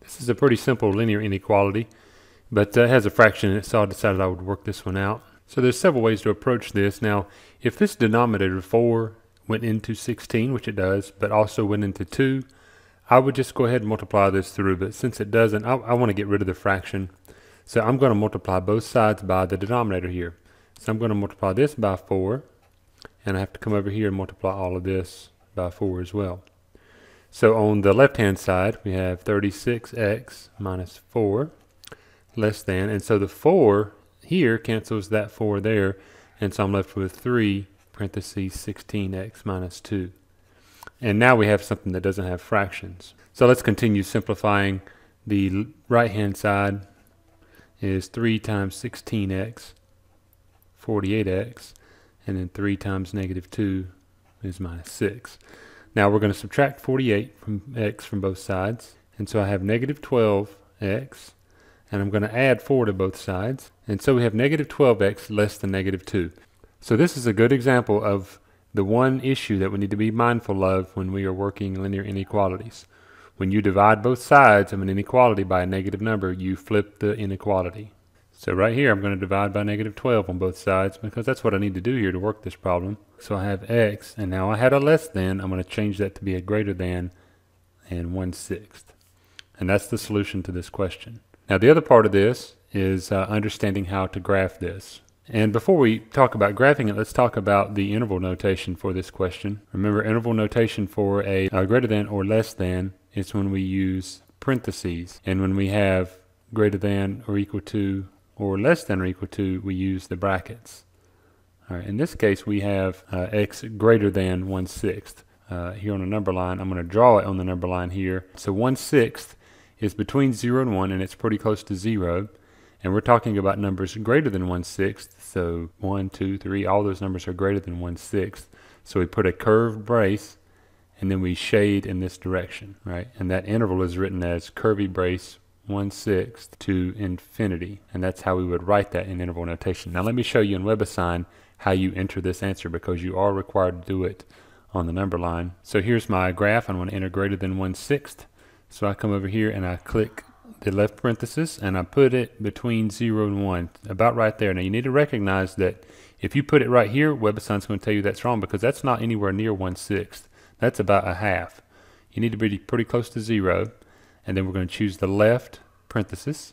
This is a pretty simple linear inequality, but uh, it has a fraction in it, so I decided I would work this one out. So there's several ways to approach this. Now, if this denominator 4 went into 16, which it does, but also went into 2, I would just go ahead and multiply this through, but since it doesn't, I, I want to get rid of the fraction. So I'm going to multiply both sides by the denominator here. So I'm going to multiply this by 4, and I have to come over here and multiply all of this by 4 as well. So on the left-hand side, we have 36x minus 4 less than, and so the 4 here cancels that 4 there, and so I'm left with 3 parentheses 16x minus 2. And now we have something that doesn't have fractions. So let's continue simplifying. The right hand side is 3 times 16x, 48x, and then 3 times negative 2 is minus 6. Now we're going to subtract 48 from x from both sides. And so I have negative 12x, and I'm going to add 4 to both sides. And so we have negative 12x less than negative 2. So this is a good example of the one issue that we need to be mindful of when we are working linear inequalities. When you divide both sides of an inequality by a negative number, you flip the inequality. So right here, I'm going to divide by negative 12 on both sides because that's what I need to do here to work this problem. So I have x, and now I had a less than. I'm going to change that to be a greater than and 1 sixth. And that's the solution to this question. Now the other part of this is uh, understanding how to graph this. And before we talk about graphing it, let's talk about the interval notation for this question. Remember, interval notation for a, a greater than or less than is when we use parentheses. And when we have greater than or equal to or less than or equal to, we use the brackets. All right, in this case, we have uh, x greater than 1 sixth. Uh, here on the number line, I'm going to draw it on the number line here. So 1 sixth is between 0 and 1, and it's pretty close to 0. And we're talking about numbers greater than 1 sixth. So 1, 2, 3, all those numbers are greater than 1 sixth. So we put a curved brace and then we shade in this direction, right? And that interval is written as curvy brace 1 sixth to infinity. And that's how we would write that in interval notation. Now let me show you in WebAssign how you enter this answer because you are required to do it on the number line. So here's my graph. I'm going to enter greater than 1 sixth. So I come over here and I click the left parenthesis and I put it between 0 and 1, about right there. Now you need to recognize that if you put it right here, WebAssign's going to tell you that's wrong because that's not anywhere near 1 sixth. That's about a half. You need to be pretty close to 0 and then we're going to choose the left parenthesis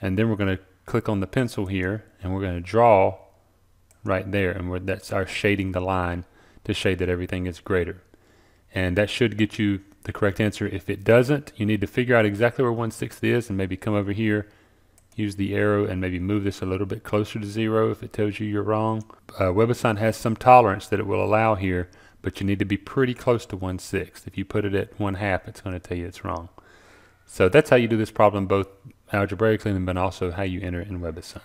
and then we're going to click on the pencil here and we're going to draw right there and that's our shading the line to shade that everything is greater. And that should get you the correct answer. If it doesn't, you need to figure out exactly where 1 sixth is and maybe come over here, use the arrow and maybe move this a little bit closer to zero if it tells you you're wrong. Uh, WebAssign has some tolerance that it will allow here, but you need to be pretty close to 1 sixth. If you put it at 1 half, it's going to tell you it's wrong. So that's how you do this problem both algebraically and but also how you enter it in WebAssign.